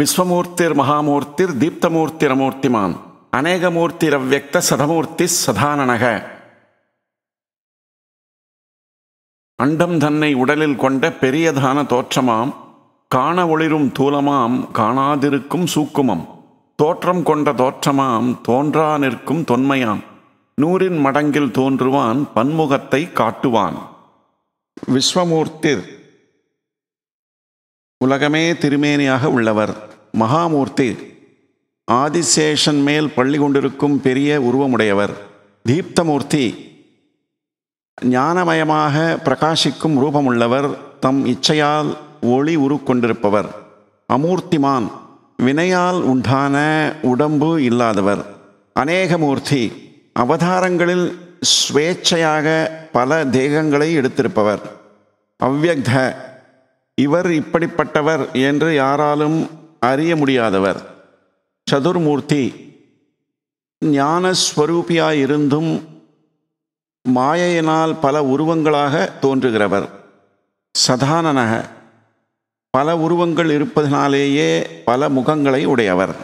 விஸ்வமூர்த்திர் மகாமூர்த்திர் தீப்தமூர்த்திரமூர்த்திமான் அநேகமூர்த்திரவ்யக்த சதமூர்த்தி சதானனக. அண்டம் தன்னை உடலில் கொண்ட பெரியதான தோற்றமாம். காண ஒளிரும் தூலமாம் காணாதிருக்கும் சூக்குமம். தோற்றம் கொண்ட தோற்றமாம் தோன்றா நிற்கும் தொன்மையாம். நூறின் மடங்கில் தோன்றுவான் பன்முகத்தை காட்டுவான். விஸ்வமூர்த்திர் உலகமே திருமேனியாக உள்ளவர். மகாமூர்த்தி. ஆதிசேஷன் மேல் பள்ளி கொண்டிருக்கும் பெரிய உருவமுடையவர். தீப்தமூர்த்தி. ஞானமயமாக பிரகாசிக்கும் ரூபமுள்ளவர். தம் இச்சையால் ஒளி உருக்கொண்டிருப்பவர். அமூர்த்திமான். வினையால் உண்டான உடம்பு இல்லாதவர். அநேகமூர்த்தி. அவதாரங்களில் ஸ்வேச்சையாக பல தேகங்களை எடுத்திருப்பவர். அவ்யக்த இவர் இப்படிப்பட்டவர் என்று யாராலும் அறிய முடியாதவர். சதுர்மூர்த்தி ஞானஸ்வரூபியாயிருந்தும் மாயையினால் பல உருவங்களாக தோன்றுகிறவர். சதானனக பல உருவங்கள் இருப்பதனாலேயே பல முகங்களை உடையவர்.